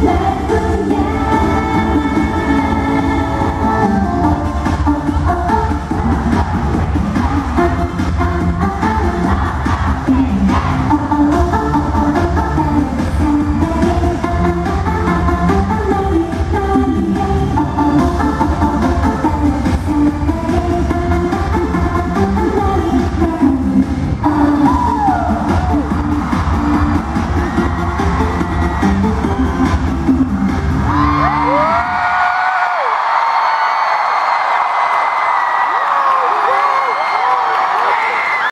Yeah.